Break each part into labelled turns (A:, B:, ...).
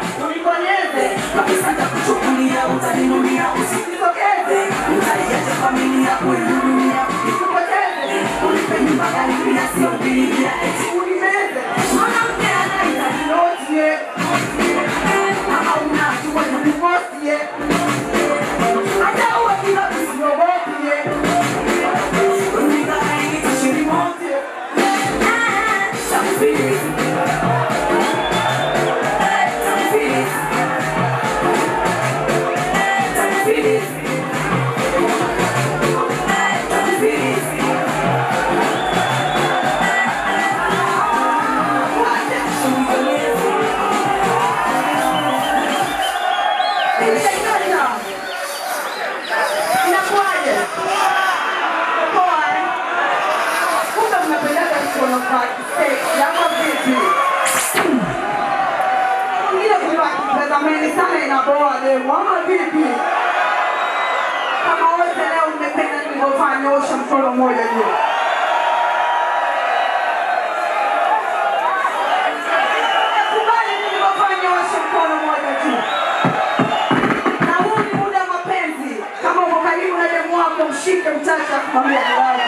A: Yeah. Natamani sana inaboa leo. Mama vipi? Kama wote leo mmependa nilivyofanya, osha mkono mmoja juu. 好久不到了。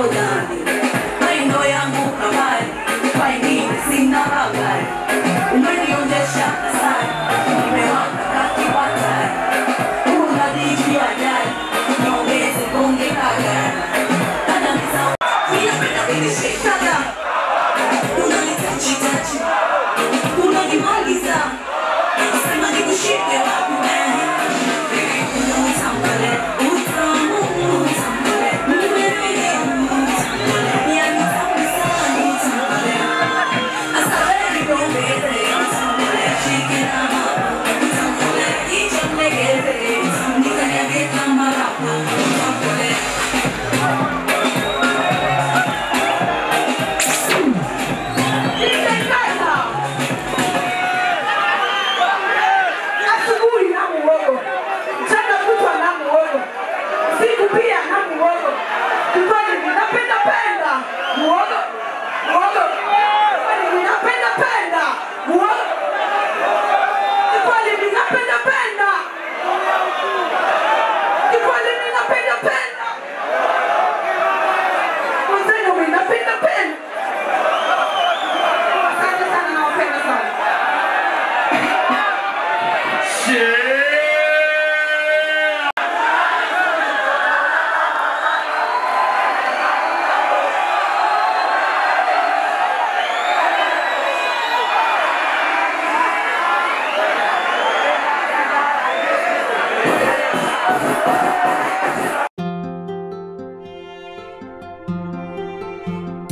A: Oh on.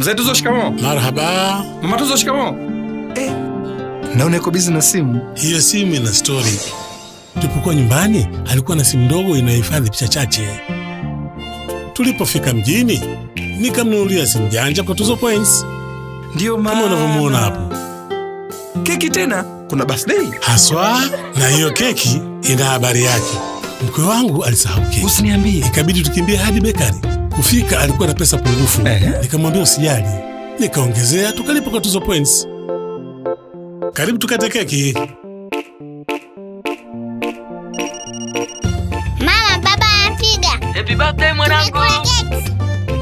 B: Mzee Tuzo, shikamoo.
C: Marhaba.
B: Mama Tuzo, shikamoo.
D: naona iko bizi na simu
C: Hiyo simu ina stori. Tulipokuwa nyumbani, alikuwa na simu ndogo inayohifadhi picha chache. Tulipofika mjini, nikamnunulia simu janja kwa Tuzo Points,
D: ndio
C: kama unavyomwona hapo.
D: keki tena kuna birthday
C: Haswa, na hiyo keki ina habari yake. Mkwe wangu alisahau keki,
D: usiniambie
C: ikabidi tukimbie hadi bekari. Kufika alikuwa na pesa pungufu, nikamwambia usijali, nikaongezea tukalipa kwa Tuzo Points. Karibu tukate keki.
E: Mama, baba anapiga.
F: Happy birthday mwanangu.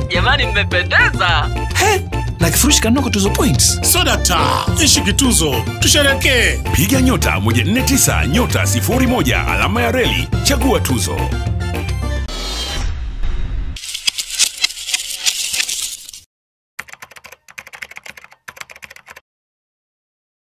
F: Jamani mmependeza.
D: He, na kifurushi kanoko tuzo points
C: Soda ta, ishi kituzo, tusherekee.
G: piga nyota 149 nyota 01 alama ya reli chagua tuzo